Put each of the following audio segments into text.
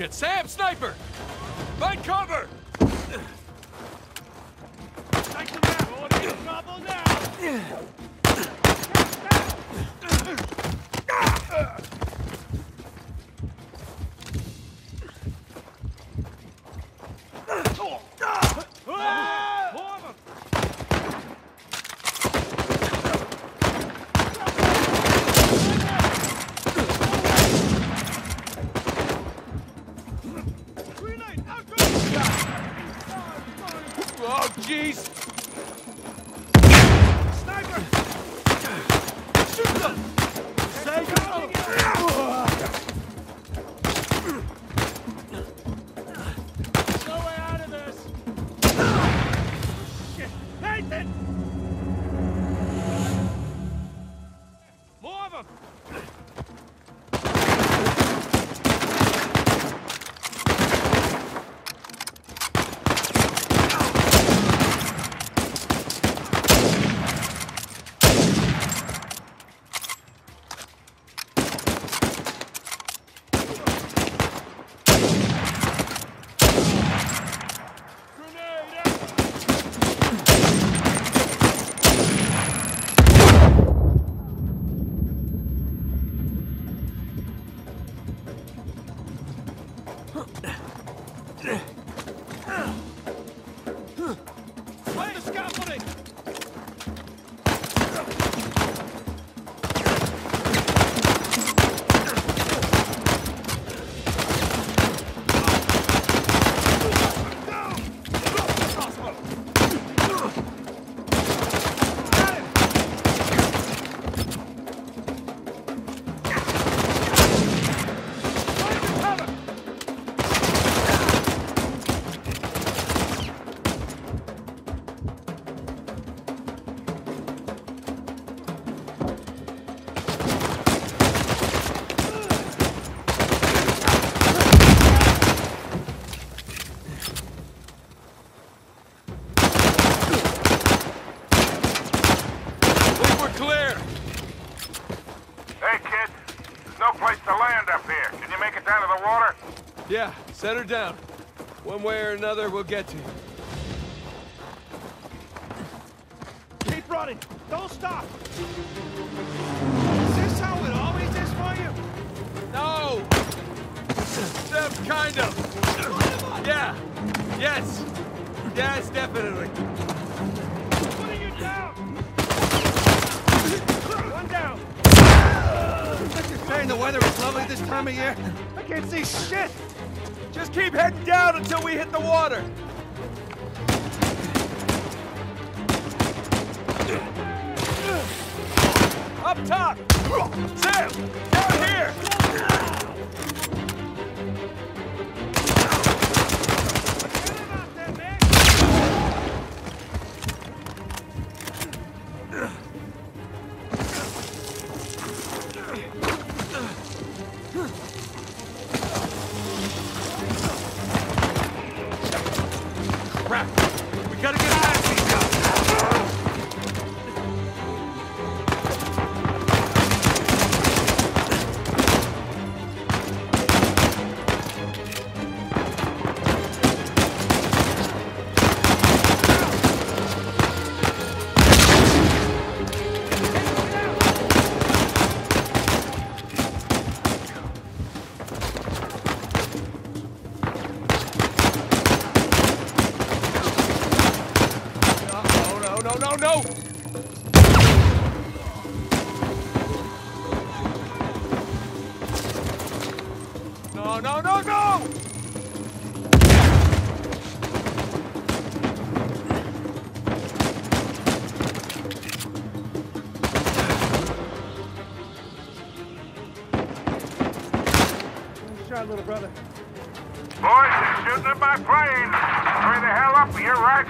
shit. Sam, sniper! Oh, jeez! Set her down. One way or another, we'll get to you. water! Up top! Sam! Down here! brother. Boys, they're shooting at my plane. Hurry the hell up, you're right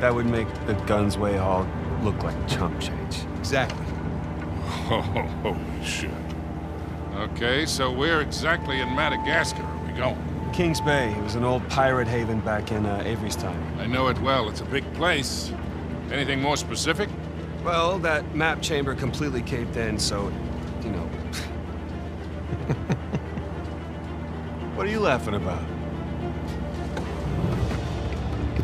That would make the Gunsway haul look like chump change. Exactly. Oh, holy shit. Okay, so where exactly in Madagascar are we going? Kings Bay. It was an old pirate haven back in uh, Avery's time. I know it well. It's a big place. Anything more specific? Well, that map chamber completely caved in, so, you know. what are you laughing about?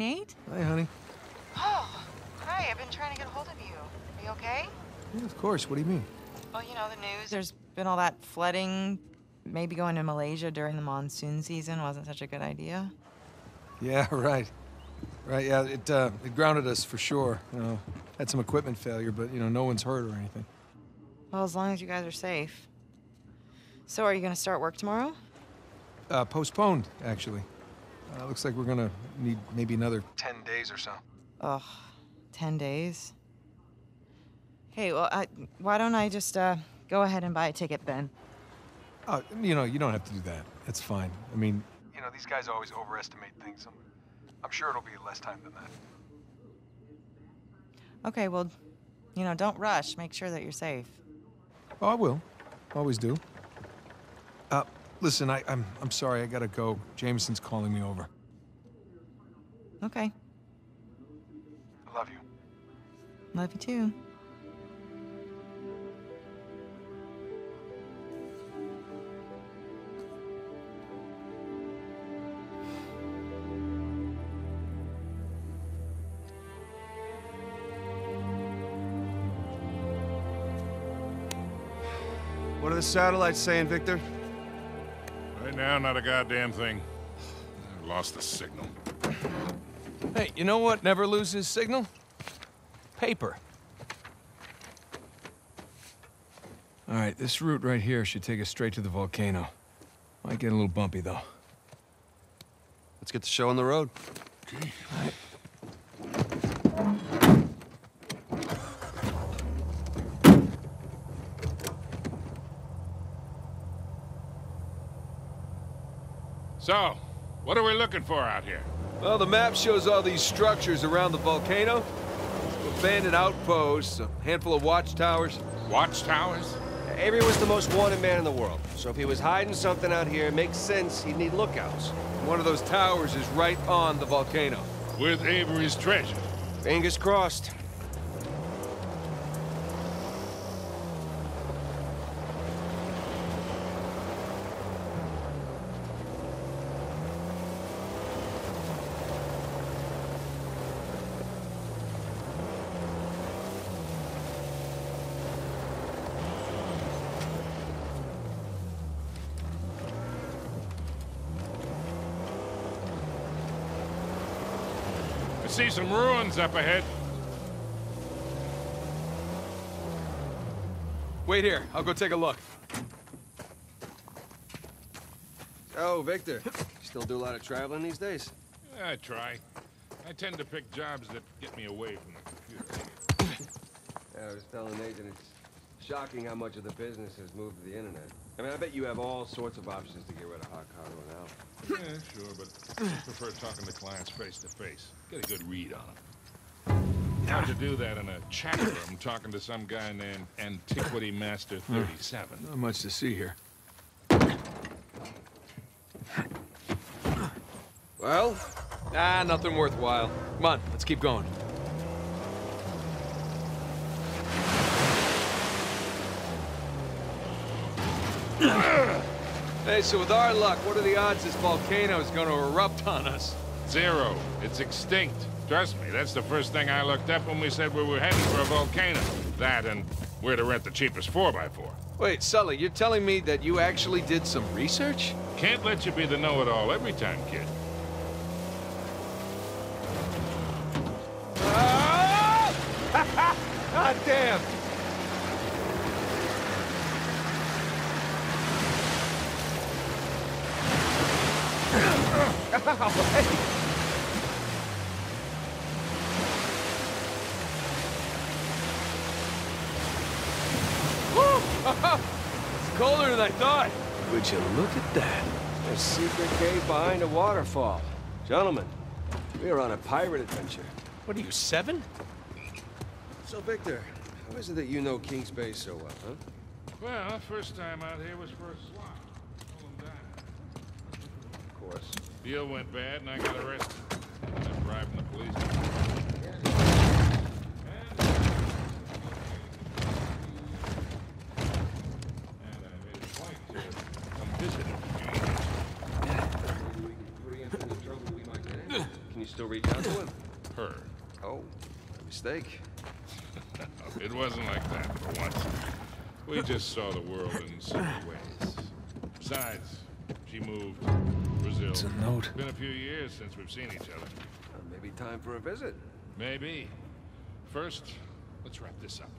Nate. Hi, honey. Oh, hi. I've been trying to get a hold of you. Are you okay? Yeah, of course. What do you mean? Well, you know the news. There's been all that flooding. Maybe going to Malaysia during the monsoon season wasn't such a good idea. Yeah, right. Right, yeah, it, uh, it grounded us for sure. You know, had some equipment failure, but, you know, no one's hurt or anything. Well, as long as you guys are safe. So, are you going to start work tomorrow? Uh, postponed, actually. Uh, looks like we're gonna need maybe another 10 days or so. Ugh, 10 days. Hey, well, I, why don't I just uh, go ahead and buy a ticket then? Oh, you know, you don't have to do that. It's fine. I mean, you know, these guys always overestimate things. I'm, I'm sure it'll be less time than that. Okay, well, you know, don't rush. Make sure that you're safe. Oh, I will. Always do. Uh, listen, I, I'm, I'm sorry. I gotta go. Jameson's calling me over. Okay, I love you. love you too. What are the satellites saying, Victor? Right now, not a goddamn thing. I lost the signal. Hey, you know what never loses signal? Paper. All right, this route right here should take us straight to the volcano. Might get a little bumpy, though. Let's get the show on the road. So, what are we looking for out here? Well, the map shows all these structures around the volcano. Abandoned outposts, a handful of watchtowers. Watchtowers? Avery was the most wanted man in the world, so if he was hiding something out here, it makes sense he'd need lookouts. One of those towers is right on the volcano. With Avery's treasure. Fingers crossed. see some ruins up ahead. Wait here. I'll go take a look. Oh, Victor. You still do a lot of traveling these days? I try. I tend to pick jobs that get me away from the computer. Yeah, I was telling Nathan it's shocking how much of the business has moved to the internet. I mean, I bet you have all sorts of options to get rid of hot cargo now. Yeah, sure, but I prefer talking to clients face to face. Get a good read on them. Hard to do that in a chat room talking to some guy named Antiquity Master 37. Not much to see here. Well, Ah, nothing worthwhile. Come on, let's keep going. Hey, so with our luck, what are the odds this volcano is going to erupt on us? Zero. It's extinct. Trust me, that's the first thing I looked up when we said we were heading for a volcano. That and where to rent the cheapest 4x4. Wait, Sully, you're telling me that you actually did some research? Can't let you be the know-it-all every time, kid. It's colder than I thought. Would you look at that? A secret cave behind a waterfall. Gentlemen, we are on a pirate adventure. What are you, seven? So, Victor, how is it that you know King's Bay so well, huh? Well, first time out here was for a swap. Pull 'em down. Of course. Deal went bad and I got arrested. I'm bribing the police. And I made a point to come visit him. Can you still reach out to him? Her. Oh, a mistake. It wasn't like that for once. We just saw the world in silly ways. Besides, she moved. Brazil. It's a note. It's Been a few years since we've seen each other. Uh, maybe time for a visit. Maybe. First, let's wrap this up.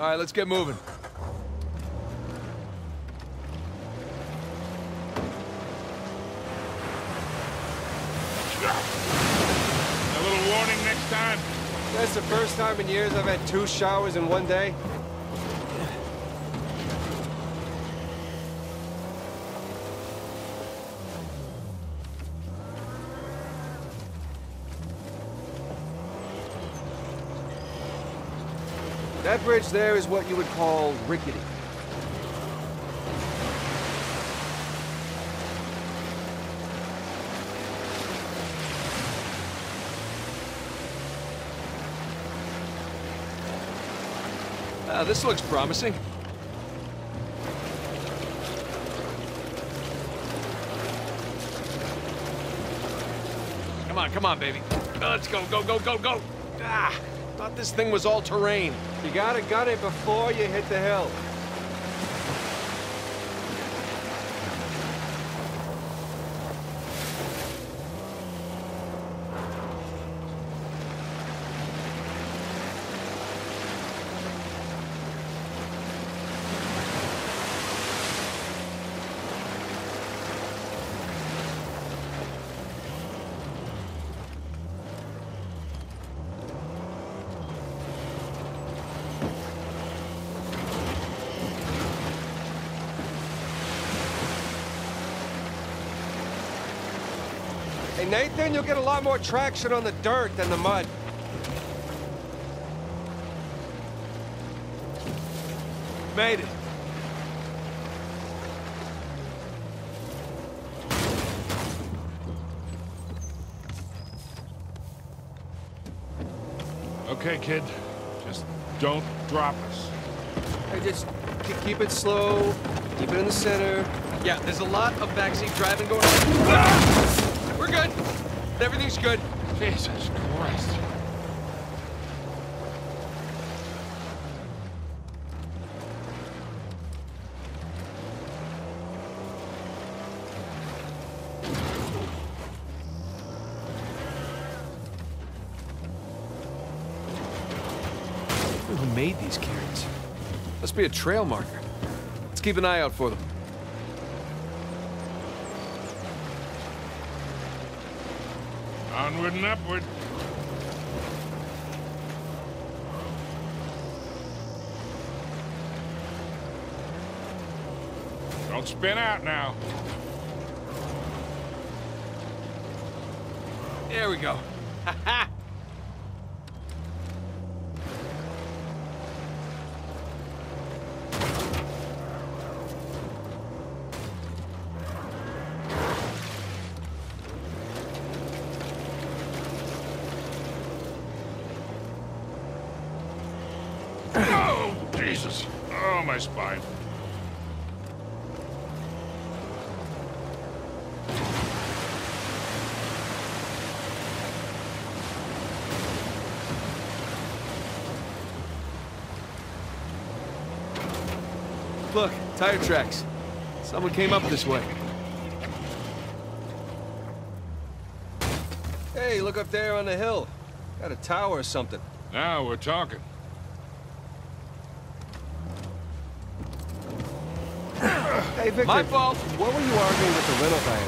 All right, let's get moving. A little warning next time. That's the first time in years I've had two showers in one day. That bridge there is what you would call rickety. Ah, this looks promising. Come on, come on, baby. Let's go, go, go, go, go. Ah, thought this thing was all terrain. You gotta gut it before you hit the hill. Nathan, you'll get a lot more traction on the dirt than the mud. Made it. Okay, kid. Just don't drop us. Just keep it slow, keep it in the center. Yeah, there's a lot of backseat driving going on. Good. Everything's good. Jesus Christ. Who made these cairns? Must be a trail marker. Let's keep an eye out for them. Onward and upward. Don't spin out now. There we go. Ha ha! Oh, Jesus. Oh, my spine. Look, tire tracks. Someone came up this way. Hey, look up there on the hill. Got a tower or something. Now we're talking. Hey, Victor. My fault. What were you arguing with the rental guy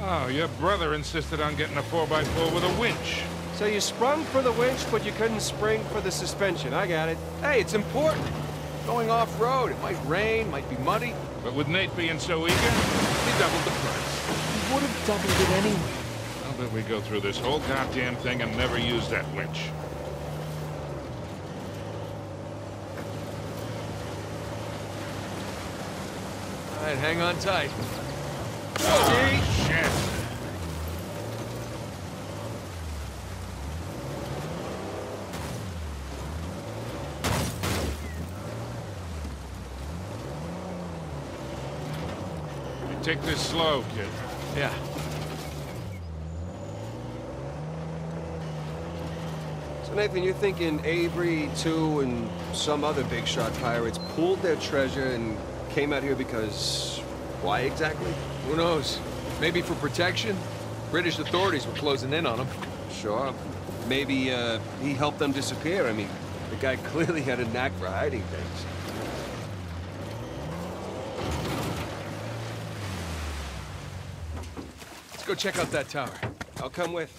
about? Oh, your brother insisted on getting a 4x4 with a winch. So you sprung for the winch, but you couldn't spring for the suspension. I got it. Hey, it's important. Going off-road. It might rain, might be muddy. But with Nate being so eager, he doubled the price. He would have doubled it anyway. I'll bet we go through this whole goddamn thing and never use that winch. All right, hang on tight. Oh, shit. You take this slow, kid. Yeah. So Nathan, you're thinking Avery, too, and some other big shot pirates pooled their treasure and came out here because... Why exactly? Who knows? Maybe for protection? British authorities were closing in on them. Sure. Maybe, uh, he helped them disappear. I mean, the guy clearly had a knack for hiding things. Let's go check out that tower. I'll come with.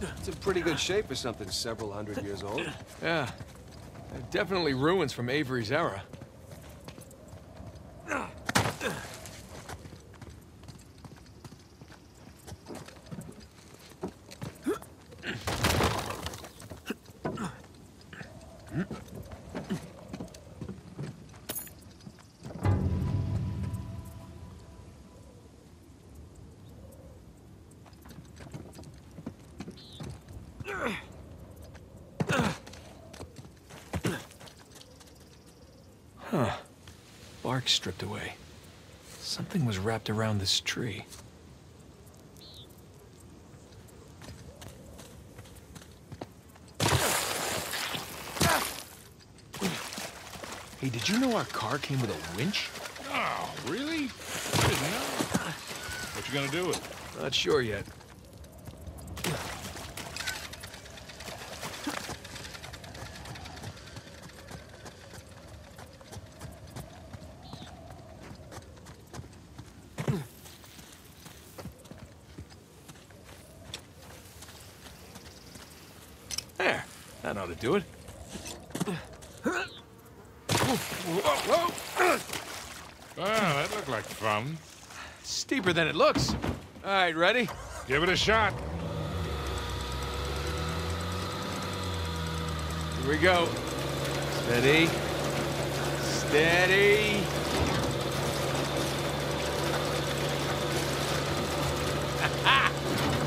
It's in pretty good shape for something several hundred years old. Yeah. Definitely ruins from Avery's era. Stripped away. Something was wrapped around this tree. Hey, did you know our car came with a winch? Oh, really? I didn't know. What you gonna do with it? Not sure yet. There. That ought to do it. That looked like fun. Steeper than it looks. All right, ready? Give it a shot. Here we go. Steady. Steady.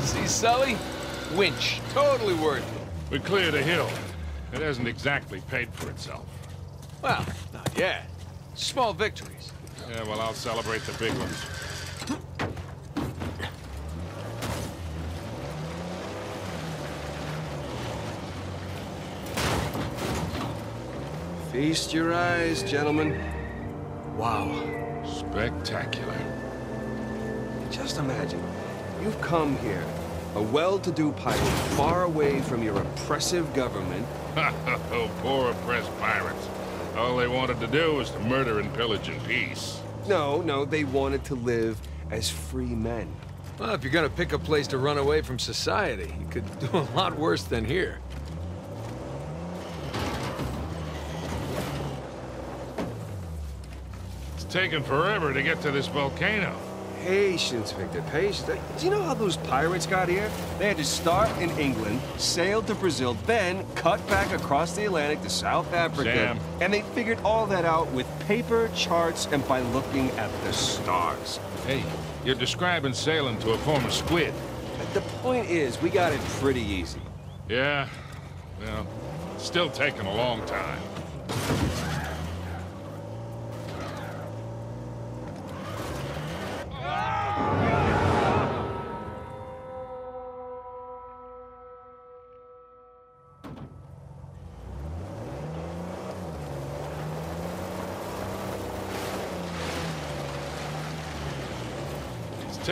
See, Sully? Winch. Totally worth it. We cleared a hill. It hasn't exactly paid for itself. Well, not yet. Small victories. Yeah, well, I'll celebrate the big ones. Feast your eyes, gentlemen. Wow. Spectacular. Just imagine. You've come here, a well-to-do pirate far away from your oppressive government. Ha! Oh, poor oppressed pirates. All they wanted to do was to murder and pillage in peace. No, no, they wanted to live as free men. Well, if you're gonna pick a place to run away from society, you could do a lot worse than here. It's taken forever to get to this volcano. Patience, Victor, patience. Do you know how those pirates got here? They had to start in England, sail to Brazil, then cut back across the Atlantic to South Africa. Sam. And they figured all that out with paper, charts, and by looking at the stars. Hey, you're describing sailing to a former squid. The point is, we got it pretty easy. Yeah, well, still taking a long time.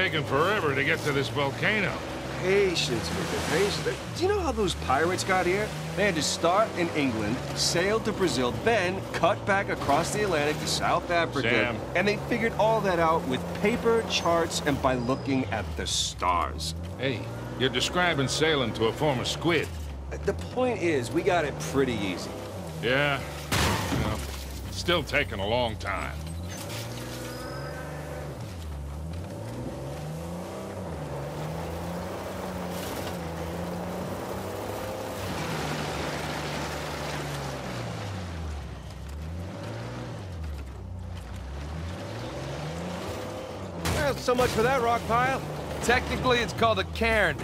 Taken forever to get to this volcano. Patience, Victor, patience. Do you know how those pirates got here? They had to start in England, sail to Brazil, then cut back across the Atlantic to South Africa. Sam. And they figured all that out with paper, charts, and by looking at the stars. Hey, you're describing sailing to a former squid. The point is, we got it pretty easy. Yeah, well, it's still taking a long time. Well, so much for that rock pile. Technically, it's called a cairn.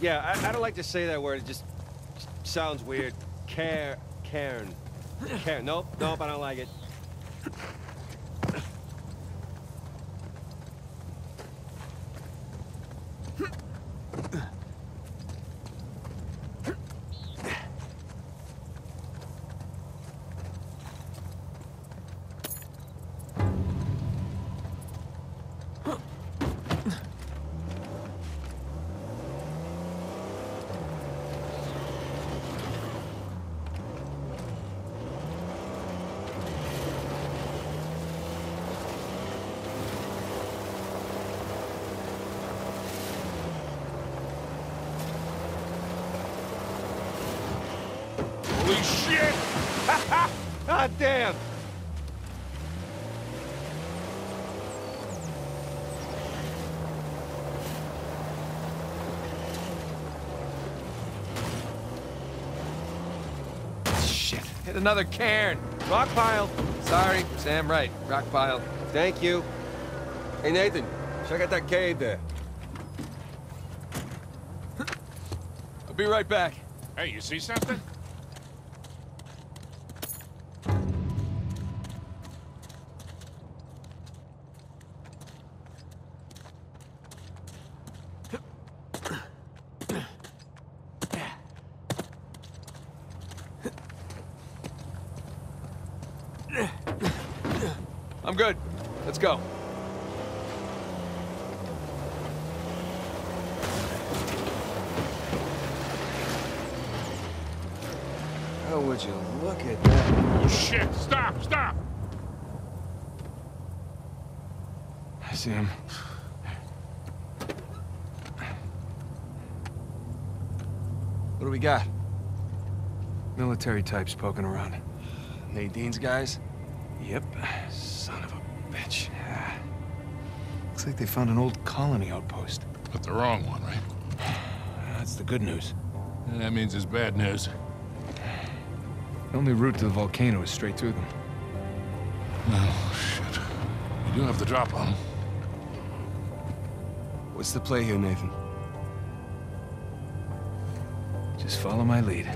Yeah, I, I don't like to say that word. It just sounds weird. Care, cairn. Cairn. Nope, nope, I don't like it. Holy shit! God ah, damn! Shit, hit another cairn. Rock pile. Sorry, Sam, right. Rock pile. Thank you. Hey, Nathan, check out that cave there. I'll be right back. Hey, you see something? I'm good. Let's go. Oh, would you look at that? Oh shit! Stop! Stop! I see him. What do we got? Military types poking around. Nadine's guys? Yep. Son of a bitch. Looks like they found an old colony outpost. But the wrong one, right? That's the good news. That means it's bad news. The only route to the volcano is straight through them. Oh, shit. You do have the drop on. What's the play here, Nathan? Just follow my lead.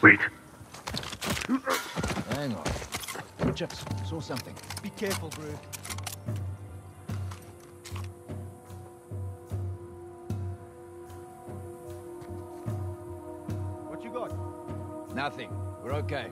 Hang on. Chips, saw something. Be careful, bro. What you got? Nothing. We're okay.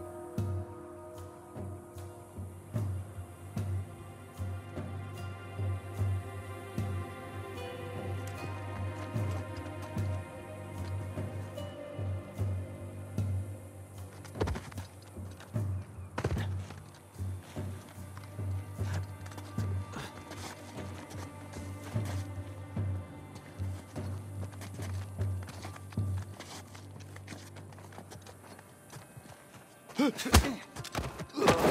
Just missed us. Hey, hey, over there.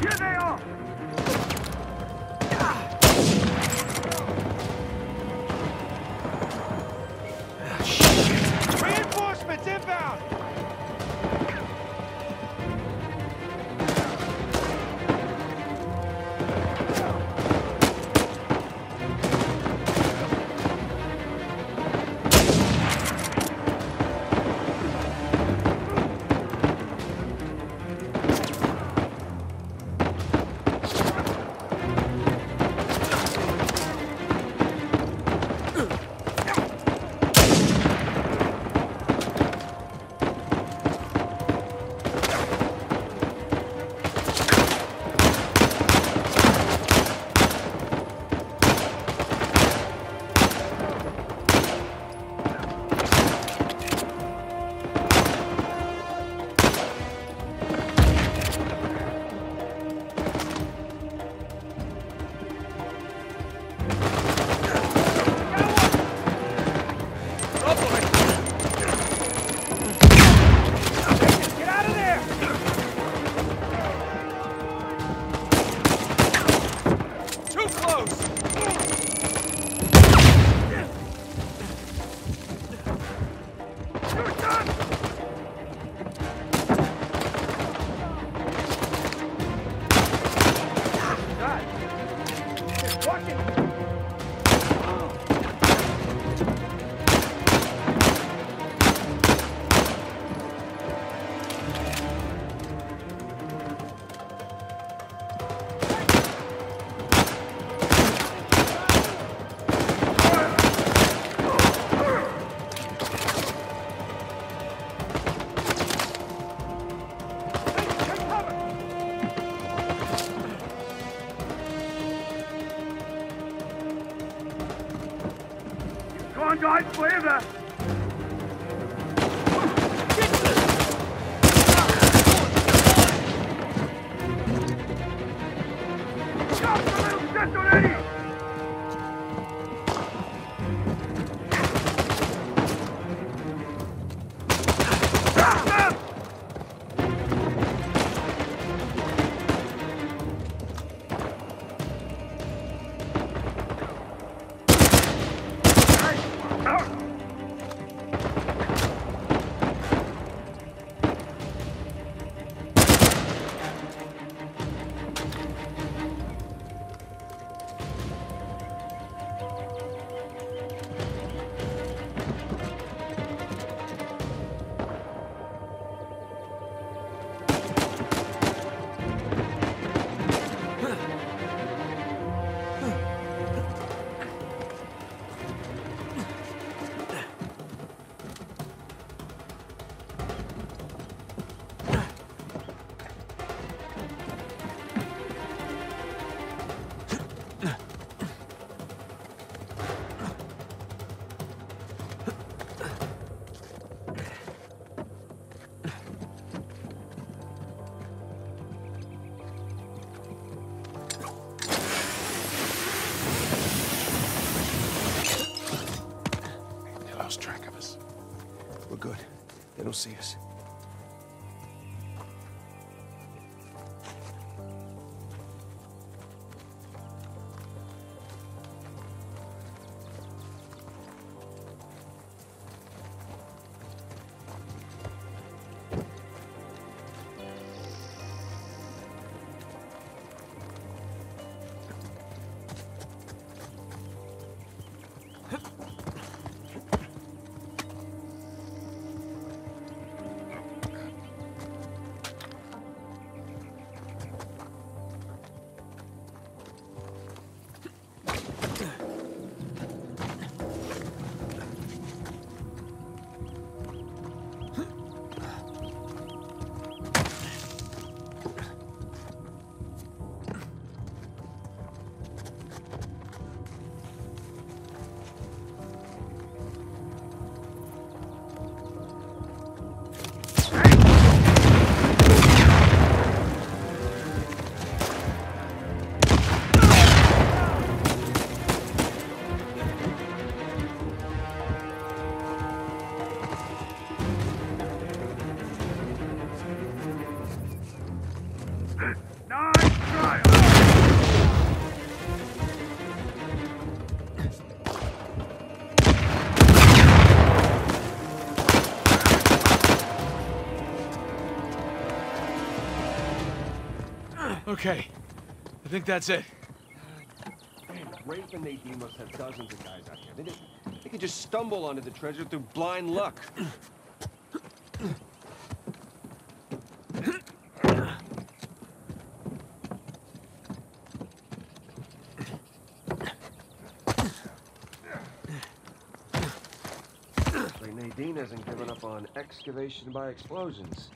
Here they are! They Okay. I think that's it. Rafe and Nadine must have dozens of guys out here. They, they could just stumble onto the treasure through blind luck. excavation by explosions.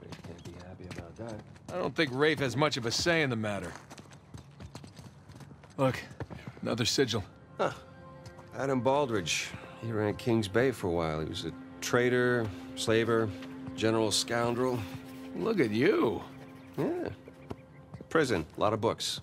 Rafe can't be happy about that. I don't think Rafe has much of a say in the matter. Look, another sigil. Adam Baldridge. He ran Kings Bay for a while. He was a trader, slaver, general scoundrel. Look at you. Yeah. Prison, a lot of books.